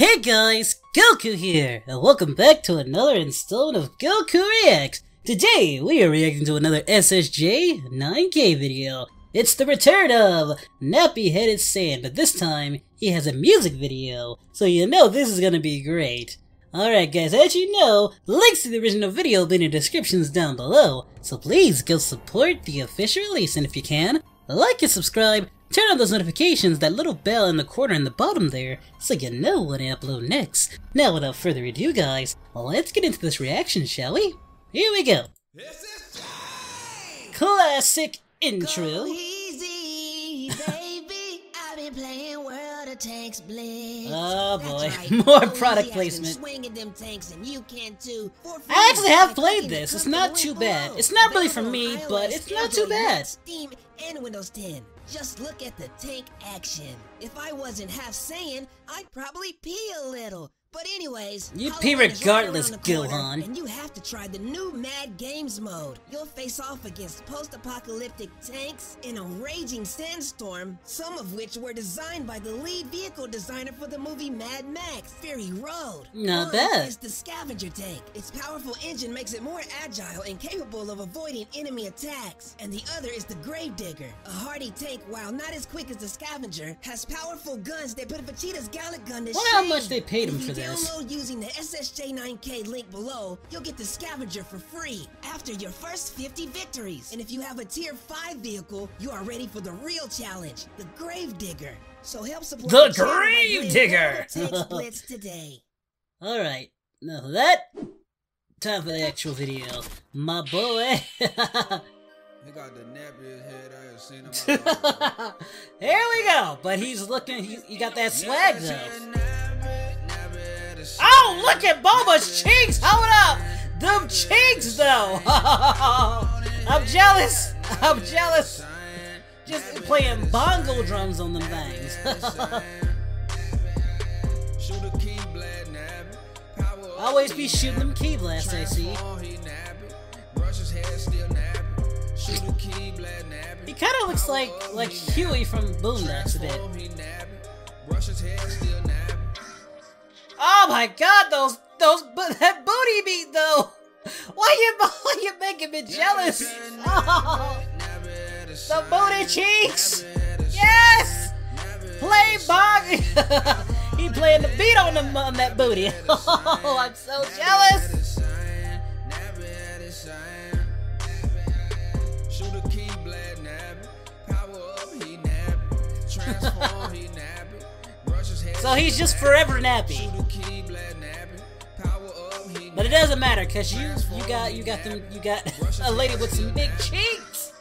Hey guys, Goku here, and welcome back to another installment of Goku Reacts. Today, we are reacting to another SSJ 9K video. It's the return of Nappy Headed Saiyan, but this time, he has a music video, so you know this is gonna be great. Alright guys, as you know, links to the original video will be in the descriptions down below, so please go support the official release, and if you can, like and subscribe, turn on those notifications, that little bell in the corner in the bottom there, so you know when I upload next. Now without further ado guys, let's get into this reaction, shall we? Here we go. Classic intro. Go Tanks Blitz. Oh, boy. right. More product placement. Them tanks, and you can too. I actually have played this. It's not too bad. It's not really for me, but it's not too bad. Steam and Windows 10. Just look at the tank action. If I wasn't half Saiyan, I'd probably pee a little. But anyways, You pee right regardless, Gohan. And you have to try the new Mad Games mode. You'll face off against post-apocalyptic tanks in a raging sandstorm, some of which were designed by the lead vehicle designer for the movie Mad Max, Fury Road. Not One bad. is the scavenger tank. Its powerful engine makes it more agile and capable of avoiding enemy attacks. And the other is the Gravedigger. A hardy tank, while not as quick as the scavenger, has powerful guns that put a Vegeta's Galick Gun to Wonder how much they paid him for this. Download using the SSJ9K link below, you'll get the scavenger for free after your first 50 victories. And if you have a tier 5 vehicle, you are ready for the real challenge, the Gravedigger. So help support The channel by Gravedigger! Tanks Blitz today. Alright, enough of that. Time for the actual video. My boy. He got the nappiest head I ever seen in my life. Here we go. But he's looking, he, he got that swag though. Look at Bulma's cheeks! Hold up! Them cheeks though! I'm jealous! I'm jealous! Just playing bongo drums on them things. Always be shooting them ki blasts, I see. He kind of looks like like Huey from Boondocks a bit. Oh my God, those those that booty meat though. Why you why you making me jealous? Oh, the booty cheeks. Yes. Play bong. he playing the beat on them on that booty. Oh, I'm so jealous. So he's just forever nappy. But it doesn't matter because you you got you got them you got a lady with some big cheeks.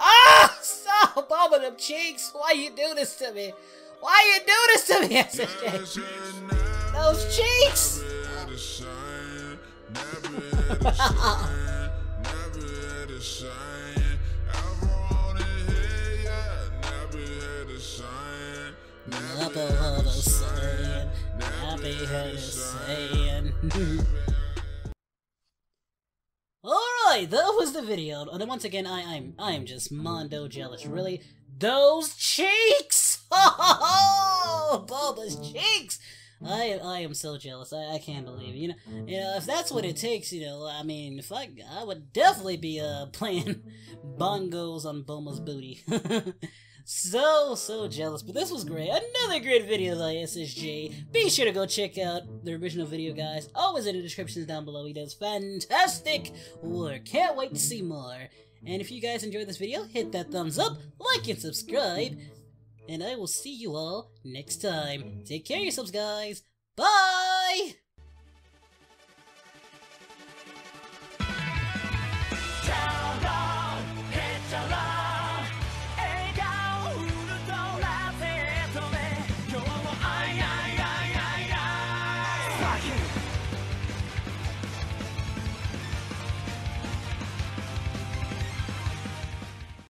Ah, stop bobbing them cheeks. Why you do this to me? Why you do this to me, SSJ? Those cheeks. Alright, that was the video. And once again, I, I'm I'm just mondo jealous. Really? Those cheeks! Oh, Bulma's cheeks! I I am so jealous. I, I can't believe it. You know, you know, if that's what it takes, you know, I mean, if I I would definitely be uh playing bongos on Bulma's booty. So so jealous. But this was great. Another great video by SSJ. Be sure to go check out the original video, guys. Always in the descriptions down below. He does fantastic work. Can't wait to see more. And if you guys enjoyed this video, hit that thumbs up, like and subscribe. And I will see you all next time. Take care of yourselves, guys. Bye!